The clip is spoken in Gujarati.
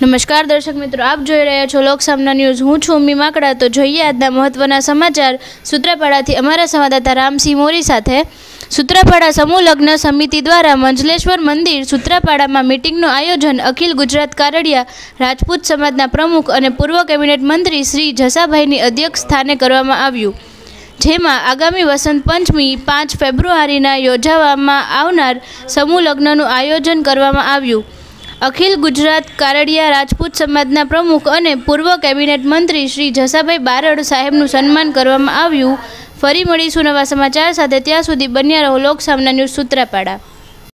નમસ્કાર દર્શક મિત્રો, આપ જોઈ રહ્યા છો લોકસામના ન્યૂઝ. હું છું ઉમ્મી માકડા તો જોઈએ આજના મહત્વના સમાચાર. સૂત્રાપાડાથી અમારા સંવાદદાતા રામસિંહ મોરી સાથે. સૂત્રાપાડા સમૂહ લગ્ન સમિતિ દ્વારા મંજલેશ્વર મંદિર સૂત્રાપાડામાં મિટિંગનું આયોજન અખિલ ગુજરાત કારડિયા રાજપૂત સમાજના પ્રમુખ અને પૂર્વ કેબિનેટ મંત્રી શ્રી જસાભાઈની અધ્યક્ષ સ્થાને કરવામાં આવ્યું. જેમાં આગામી વસંત પંચમી, પાંચ ફેબ્રુઆરીના યોજાવામાં આવનાર સમૂહ લગ્નનું આયોજન કરવામાં આવ્યું. અખિલ ગુજરાત કારડિયા રાજપૂત સમાજના પ્રમુખ અને પૂર્વ કેબિનેટ મંત્રી શ્રી જસાભાઈ બારડ સાહેબનું સન્માન કરવામાં આવ્યું. ફરી મળીશું નવા સમાચાર સાથે. ત્યાં સુધી બન્યા રહો લોકસામના ન્યૂઝ સૂત્રાપાડા.